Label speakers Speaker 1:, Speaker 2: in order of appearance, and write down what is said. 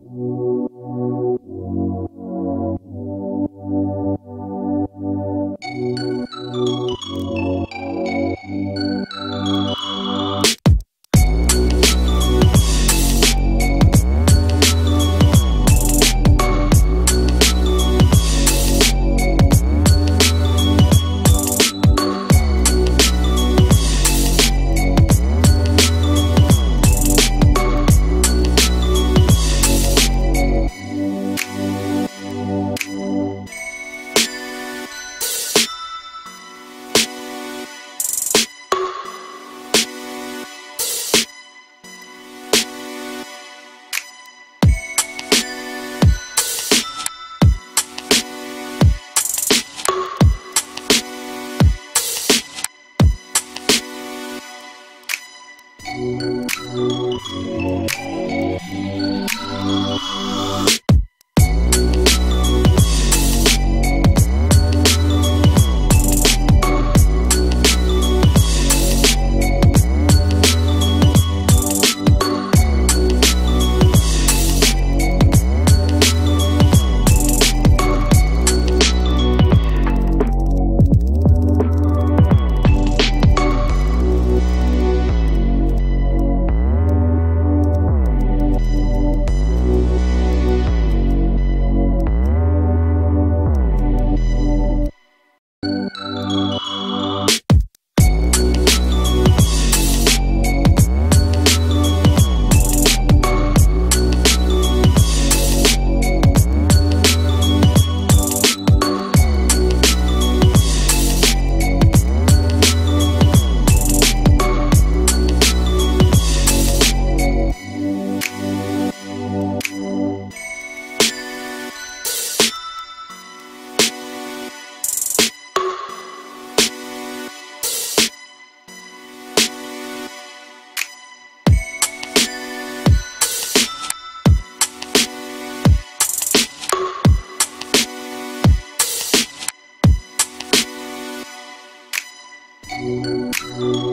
Speaker 1: Música Música